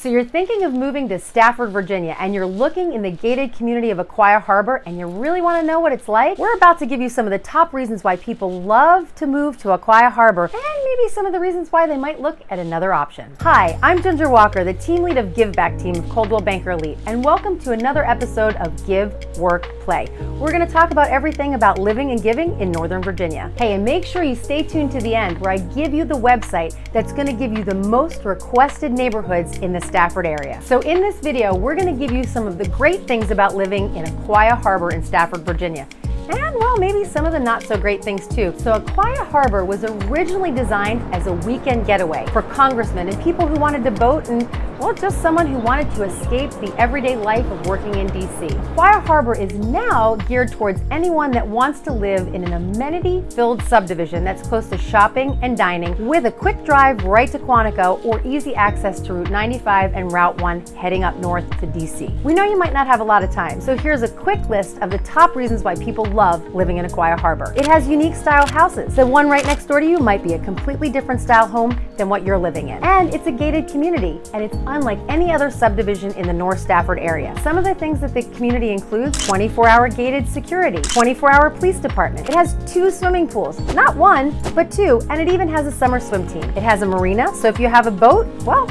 So you're thinking of moving to Stafford, Virginia, and you're looking in the gated community of Aquia Harbor, and you really want to know what it's like? We're about to give you some of the top reasons why people love to move to Aquia Harbor, and maybe some of the reasons why they might look at another option. Hi, I'm Ginger Walker, the team lead of Give Back team of Coldwell Banker Elite, and welcome to another episode of Give, Work, Play. We're going to talk about everything about living and giving in Northern Virginia. Hey, and make sure you stay tuned to the end where I give you the website that's going to give you the most requested neighborhoods in the Stafford area. So in this video, we're going to give you some of the great things about living in Aquia Harbor in Stafford, Virginia and well, maybe some of the not so great things too. So Aquia Harbor was originally designed as a weekend getaway for congressmen and people who wanted to boat and well, just someone who wanted to escape the everyday life of working in DC. Aquia Harbor is now geared towards anyone that wants to live in an amenity-filled subdivision that's close to shopping and dining with a quick drive right to Quantico or easy access to Route 95 and Route 1 heading up north to DC. We know you might not have a lot of time, so here's a quick list of the top reasons why people love living in Aquia Harbor. It has unique style houses. The one right next door to you might be a completely different style home than what you're living in. And it's a gated community, and it's unlike any other subdivision in the North Stafford area. Some of the things that the community includes 24-hour gated security, 24-hour police department. It has two swimming pools, not one, but two, and it even has a summer swim team. It has a marina, so if you have a boat, well,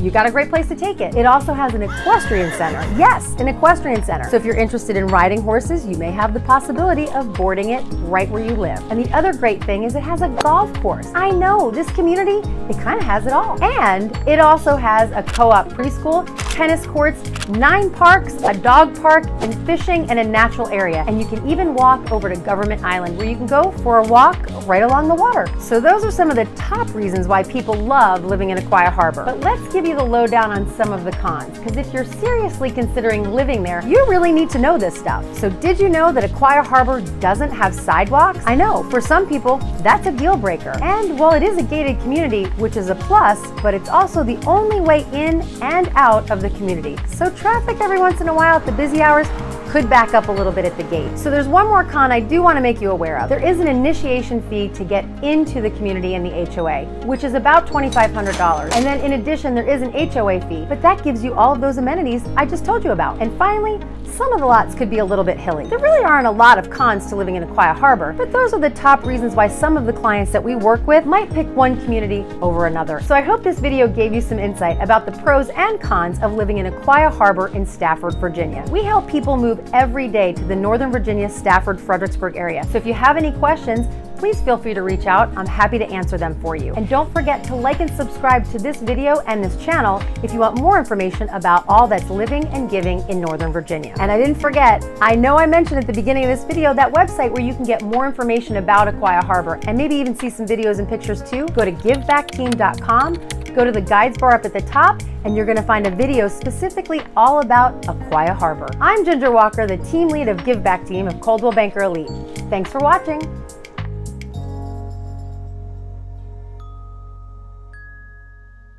you got a great place to take it. It also has an equestrian center. Yes, an equestrian center. So if you're interested in riding horses, you may have the possibility of boarding it right where you live. And the other great thing is it has a golf course. I know, this community, it kind of has it all. And it also has a co-op preschool, tennis courts, nine parks, a dog park, and fishing and a natural area. And you can even walk over to Government Island where you can go for a walk right along the water. So those are some of the top reasons why people love living in Aquia Harbor. But let's give you the lowdown on some of the cons, because if you're seriously considering living there, you really need to know this stuff. So did you know that Aquia Harbor doesn't have sidewalks? I know, for some people, that's a deal breaker. And while it is a gated community, which is a plus, but it's also the only way in and out of the community. So traffic every once in a while at the busy hours could back up a little bit at the gate. So there's one more con I do want to make you aware of. There is an initiation fee to get into the community and the HOA, which is about $2,500. And then in addition, there is an HOA fee, but that gives you all of those amenities I just told you about. And finally, some of the lots could be a little bit hilly. There really aren't a lot of cons to living in Aquia Harbor, but those are the top reasons why some of the clients that we work with might pick one community over another. So I hope this video gave you some insight about the pros and cons of living in Aquia Harbor in Stafford, Virginia. We help people move every day to the Northern Virginia, Stafford, Fredericksburg area. So if you have any questions, please feel free to reach out. I'm happy to answer them for you. And don't forget to like and subscribe to this video and this channel if you want more information about all that's living and giving in Northern Virginia. And I didn't forget, I know I mentioned at the beginning of this video that website where you can get more information about Aquia Harbor and maybe even see some videos and pictures too. Go to givebackteam.com, go to the guides bar up at the top, and you're going to find a video specifically all about Aquia Harbor. I'm Ginger Walker, the team lead of Give Back Team of Coldwell Banker Elite. Thanks for watching.